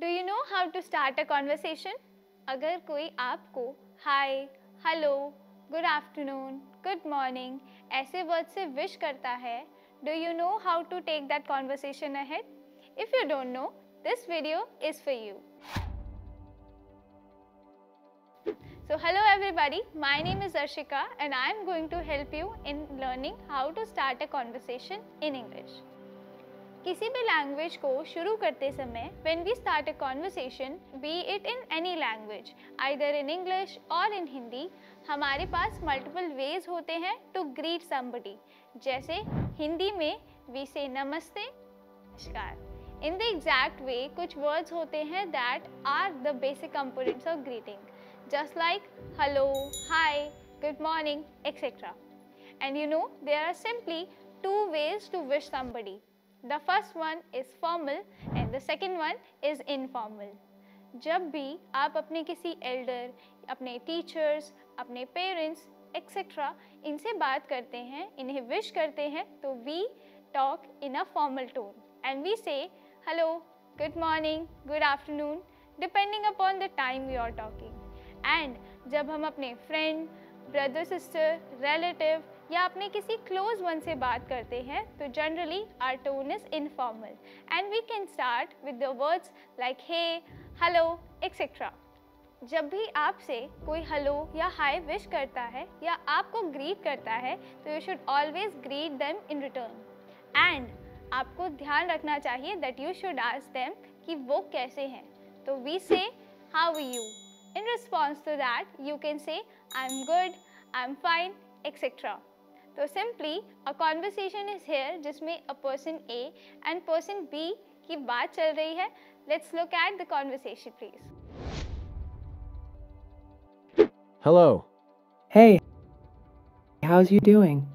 Do you know how to start a conversation अगर कोई आपको hi hello good afternoon good morning ऐसे word से विश करता है do you know how to take that conversation ahead if you don't know this video is for you. So hello everybody, my name is Arshika and I am going to help you in learning how to start a conversation in English. किसी भी language को शुरू करते समय when we start a conversation, be it in any language, either in English और in Hindi हमारे पास multiple ways होते हैं टू ग्रीट somebody. जैसे हिंदी में we say namaste namaskar. In the exact way कुछ वर्ड्स होते हैं that are the basic components of greeting just like hello hi good morning etcetera and you know there are simply two ways to wish somebody The first one is formal and the second one is informal. जब भी आप अपने किसी Elder अपने teachers अपने parents etcetera इनसे बात करते हैं, इन्हें विश करते हैं तो we talk in a formal tone and we say hello good morning good afternoon depending upon the time we are talking and जब हम अपने फ्रेंड ब्रदर सिस्टर रिलेटिव या अपने किसी क्लोज वन से बात करते हैं तो generally our tone is informal and we can start with the words like hey hello etcetera जब भी आपसे कोई हेलो या हाय विश करता है, या आपको ग्रीट करता है तो you should always greet them in return and आपको ध्यान रखना चाहिए that you should ask them कि वो कैसे हैं. तो we say how you In response to that you can say I am good I am fine etcetera तो simply a conversation is here जिसमें a person A and person B की बात चल रही है let's look at the conversation please Hello. Hey, how's you doing?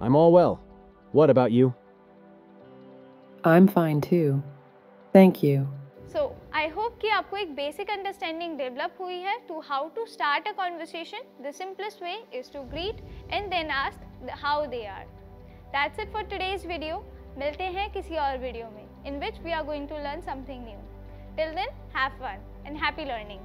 I'm all well. What about you? I'm fine too. Thank you. कि आपको एक basic understanding develop हुई है to how to start a conversation the simplest way is to greet and then ask how they are that's it for today's video मिलते हैं किसी और video में in which we are going to learn something new till then have fun and happy learning